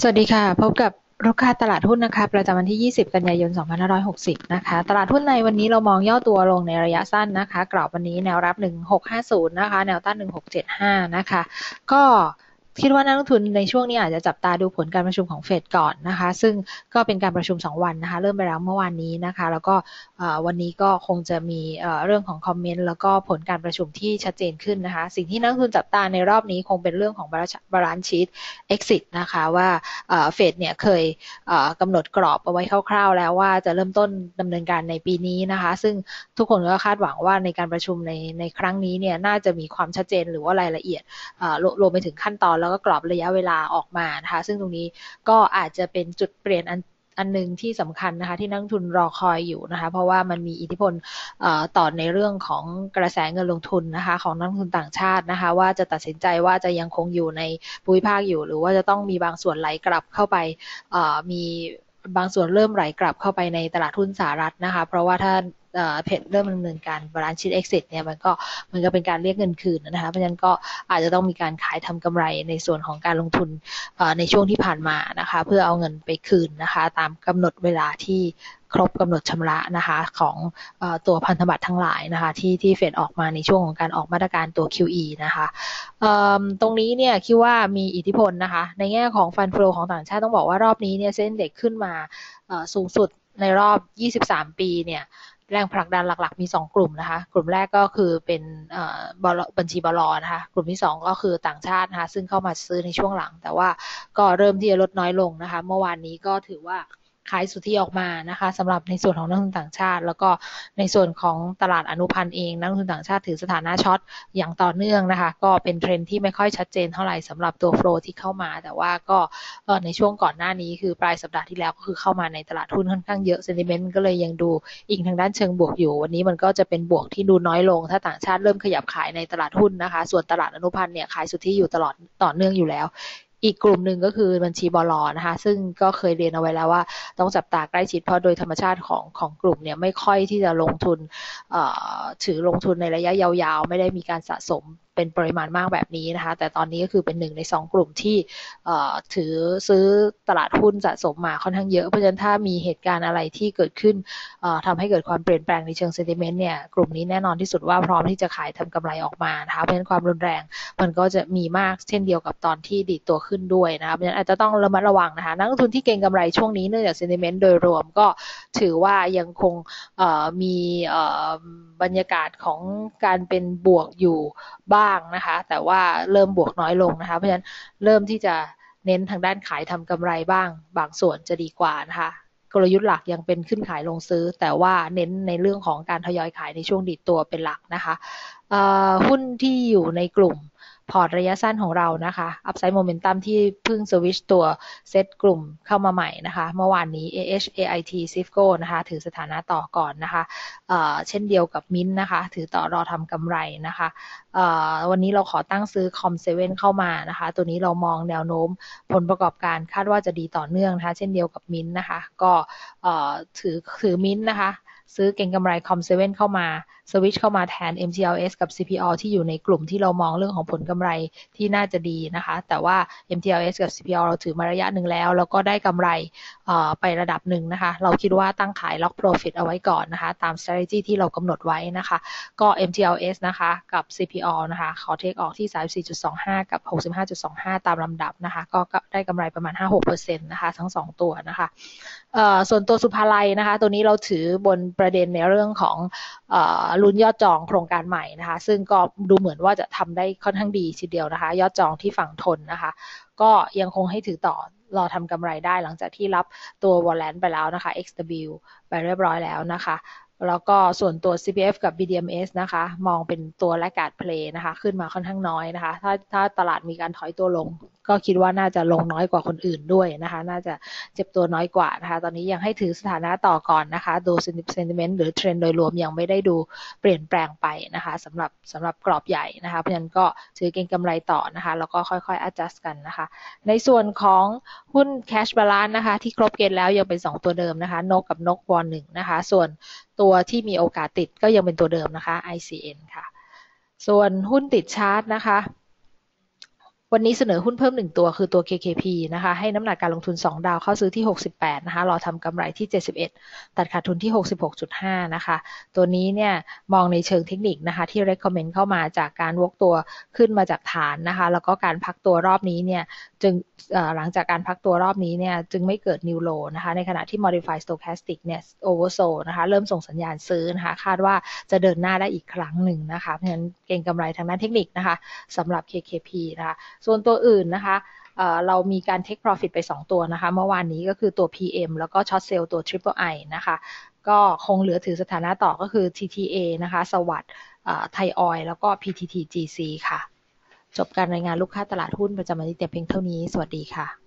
สวัสดีค่ะ พบกับรูกค้าตลาดหุ้นนะคะ ประจำวันที่ 20 กันยายน 2560 นะคะ ตลาดหุ้นในวันนี้เรามองย่อตัวลงในระยะสั้นนะคะ กรอบวันนี้แนวรับ 1650 นะคะ แนวต้าน 1675 นะคะ ก็ คิดว่านักลงทุนในช่วงนี้อาจจะจับตาดูผลการประชุมของเฟดก่อนนะคะ ซึ่งก็เป็นการประชุม 2 วันนะคะ เริ่มไปแล้วเมื่อวานนี้นะคะ แล้วก็วันนี้ก็คงจะมีเรื่องของคอมเมนต์แล้วก็ผลการประชุมที่ชัดเจนขึ้นนะคะ สิ่งที่นักลงทุนจับตาในรอบนี้คงเป็นเรื่องของbalance sheet exit นะคะว่าเฟดเนี่ยเคยกำหนดกรอบเอาไว้คร่าวๆ แล้วว่าจะเริ่มต้นดำเนินการในปีนี้นะคะ ซึ่งทุกคนก็คาดหวังว่าในการประชุมในในครั้งนี้เนี่ยน่าจะมีความชัดเจนหรือว่ารายละเอียดรวมไปถึงขั้นตอนแล้วก็กรอบระยะเวลาออกมานะคะ ซึ่งตรงนี้ก็อาจจะเป็นจุดเปลี่ยนอันอันหนึ่งที่สำคัญนะคะที่นักลงทุนรอคอยอยู่นะคะเพราะว่ามันมีอิทธิพลต่อในเรื่องของกระแสเงินลงทุนนะคะของนักลงทุนต่างชาตินะคะว่าจะตัดสินใจว่าจะยังคงอยู่ในภูมิภาคอยู่ หรือว่าจะต้องมีบางส่วนไหลกลับเข้าไปมีบางส่วนเริ่มไหลกลับเข้าไปในตลาดหุ้นสหรัฐนะคะเพราะว่าถ้า เฟดเริ่มดำเนินการ balance sheet exit เนี่ยมันก็มันก็เป็นการเรียกเงินคืนนะคะเพราะฉะนั้นก็อาจจะต้องมีการขายทำกำไรในส่วนของการลงทุนในช่วงที่ผ่านมานะคะเพื่อเอาเงินไปคืนนะคะตามกำหนดเวลาที่ครบกำหนดชำระนะคะของอตัวพันธบัตรทั้งหลายนะคะที่ที่เฟดออกมาในช่วงของการออกมาตรการตัว QE นะคะตรงนี้เนี่ยคิดว่ามีอิทธิพลนะคะในแง่ของฟันฟลูของต่างชาติต้องบอกว่ารอบนี้เนี่ยเส้นเด็กขึ้นมาสูงสุดในรอบ 23 ปีเนี่ย แรงผลักดันหลักๆ มี 2 กลุ่มนะคะ กลุ่มแรกก็คือเป็นบัญชีบลอนะคะ กลุ่มที่ 2 ก็คือต่างชาตินะคะซึ่งเข้ามาซื้อในช่วงหลัง แต่ว่าก็เริ่มที่จะลดน้อยลงนะคะ เมื่อวานนี้ก็ถือว่า ขายสุทธิออกมานะคะสำหรับในส่วนของนักลงทุนต่างชาติ แล้วก็ในส่วนของตลาดอนุพันธ์เองนักลงทุนต่างชาติถือสถานะ short อย่างต่อเนื่องนะคะ ก็เป็นเทรนที่ไม่ค่อยชัดเจนเท่าไหร่สำหรับตัว flow ที่เข้ามา แต่ว่าก็ในช่วงก่อนหน้านี้คือปลายสัปดาห์ที่แล้วก็คือเข้ามาในตลาดหุ้นค่อนข้างเยอะ sentiment ก็เลยยังดูอิงทางด้านเชิงบวกอยู่ วันนี้มันก็จะเป็นบวกที่ดูน้อยลง ถ้าต่างชาติเริ่มขยับขายในตลาดหุ้นนะคะ ส่วนตลาดอนุพันธ์เนี่ยขายสุทธิอยู่ตลอดต่อเนื่องอยู่แล้ว อีกกลุ่มหนึ่งก็คือบัญชีบลอนะคะ ซึ่งก็เคยเรียนเอาไว้แล้วว่า ต้องจับตาใกล้ชิดเพราะโดยธรรมชาติของของกลุ่มเนี่ยไม่ค่อยที่จะลงทุนถือลงทุนในระยะยาวๆ ไม่ได้มีการสะสม เป็นปริมาณมากแบบนี้นะคะ แต่ตอนนี้ก็คือเป็นหนึ่งใน 2 กลุ่มที่ถือซื้อตลาดหุ้นสะสมมาค่อนข้างเยอะ เพราะฉะนั้นถ้ามีเหตุการณ์อะไรที่เกิดขึ้นทำให้เกิดความเปลี่ยนแปลงในเชิงเซนติเมนต์เนี่ยกลุ่มนี้แน่นอนที่สุดว่าพร้อมที่จะขายทำกำไรออกมานะคะเพราะฉะนั้นความรุนแรงมันก็จะมีมากเช่นเดียวกับตอนที่ดีดตัวขึ้นด้วยนะคะเพราะฉะนั้นอาจจะต้องระมัดระวังนะคะนักลงทุนที่เก็งกำไรช่วงนี้เนื่องจากเซนติเมนต์โดยรวมก็ถือว่ายังคงมีบรรยากาศของการเป็นบวกอยู่บ้างนะคะ แต่ว่าเริ่มบวกน้อยลงนะคะ เพราะฉะนั้นเริ่มที่จะเน้นทางด้านขายทำกำไรบ้าง บางส่วนจะดีกว่านะคะกลยุทธ์หลักยังเป็นขึ้นขายลงซื้อ แต่ว่าเน้นในเรื่องของการทยอยขายในช่วงดีดตัวเป็นหลักนะคะหุ้นที่อยู่ในกลุ่ม port ระยะสั้นของเรานะคะ upside momentum ที่เพิ่งสวิชตัวเซตกลุ่มเข้ามาใหม่นะคะ เมื่อวานนี้ AH AIT Sifco นะคะถือสถานะต่อก่อนนะคะเช่นเดียวกับมินนะคะ ถือต่อรอทำกำไรนะคะวันนี้เราขอตั้งซื้อ COM7เข้ามานะคะ ตัวนี้เรามองแนวโน้มผลประกอบการคาดว่าจะดีต่อเนื่องนะคะ เช่นเดียวกับมินนะคะ ก็ถือถือมินนะคะ ซื้อเก่งกำไรคอมเซเว่นเข้ามาสวิชเข้ามาแทน MTLS กับ CPO ที่อยู่ในกลุ่มที่เรามองเรื่องของผลกำไรที่น่าจะดีนะคะ แต่ว่า MTLS กับ CPO เราถือมาระยะหนึ่งแล้ว แล้วก็ได้กำไร ไประดับหนึ่งนะคะ เราคิดว่าตั้งขาย lock profit เอาไว้ก่อนนะคะ ตาม strategy ที่เรากำหนดไว้นะคะ ก็ MTLS นะคะกับ CPO นะคะ ขอเทคออกที่ 34.25 กับ 65.25 ตามลำดับนะคะ ก็ได้กำไรประมาณ 5-6%นะคะ ทั้ง 2 ตัวนะคะส่วนตัวสุภาลัยนะคะ ตัวนี้เราถือบนประเด็นในเรื่องของลุ้นยอดจองโครงการใหม่นะคะ ซึ่งก็ดูเหมือนว่าจะทำได้ค่อนข้างดีทีเดียวนะคะ ยอดจองที่ฝั่งทนนะคะ ก็ยังคงให้ถือต่อ รอทำกำไรได้หลังจากที่รับตัววอลเลนไปแล้วนะคะ XW ไปเรียบร้อยแล้วนะคะ แล้วก็ส่วนตัว CPF กับ BDMs นะคะ มองเป็นตัวและกาดเพลย์นะคะ ขึ้นมาค่อนข้างน้อยนะคะ ถ้าถ้าตลาดมีการถอยตัวลง ก็คิดว่าน่าจะลงน้อยกว่าคนอื่นด้วยนะคะ น่าจะเจ็บตัวน้อยกว่านะคะ ตอนนี้ยังให้ถือสถานะต่อก่อนนะคะ ดูเซนติเมนต์หรือเทรนด์โดยรวมยังไม่ได้ดูเปลี่ยนแปลงไปนะคะสำหรับสำหรับกรอบใหญ่นะคะ เพราะฉะนั้นก็ถือเก็งกำไรต่อนะคะ แล้วก็ค่อยๆ adjust กันนะคะ ในส่วนของหุ้น cash balance นะคะ ที่ครบเกณฑ์แล้วยังเป็น 2 ตัวเดิมนะคะ นกกับนกวอนหนึ่งนะคะ ส่วน ตัวที่มีโอกาสติดก็ยังเป็นตัวเดิมนะคะ ICN ค่ะ ส่วนหุ้นติดชาร์ตนะคะ วันนี้เสนอหุ้นเพิ่มหนึ่งตัวคือตัว KKP นะคะ ให้น้ำหนักการลงทุน 2 ดาวเข้าซื้อที่ 68 นะคะ รอทำกำไรที่ 71 ตัดขาดทุนที่ 66.5 นะคะ ตัวนี้เนี่ยมองในเชิงเทคนิคนะคะ ที่ recommend เข้ามาจากการวกตัวขึ้นมาจากฐานนะคะ แล้วก็การพักตัวรอบนี้เนี่ยจึงหลังจากการพักตัวรอบนี้เนี่ยจึงไม่เกิด new low นะคะ ในขณะที่ modified stochastic เนี่ย oversold นะคะ เริ่มส่งสัญญาณซื้อนะคะ คาดว่าจะเดินหน้าได้อีกครั้งหนึ่งนะคะ เพราะฉะนั้นเก็งกำไรทางด้านเทคนิคนะคะสำหรับ KKP นะคะส่วนตัวอื่นนะคะเรามีการ take profit ไป 2 ตัวนะคะ เมื่อวานนี้ก็คือตัว PM แล้วก็ short sale ตัว triple I นะคะ ก็คงเหลือถือสถานะต่อก็คือ TTA นะคะ สวัสด์ไทยออยแล้วก็ PTTGC ค่ะ จบการรายงานลูกค้าตลาดหุ้นประจำวันนี้แต่เพียงเท่านี้ สวัสดีค่ะ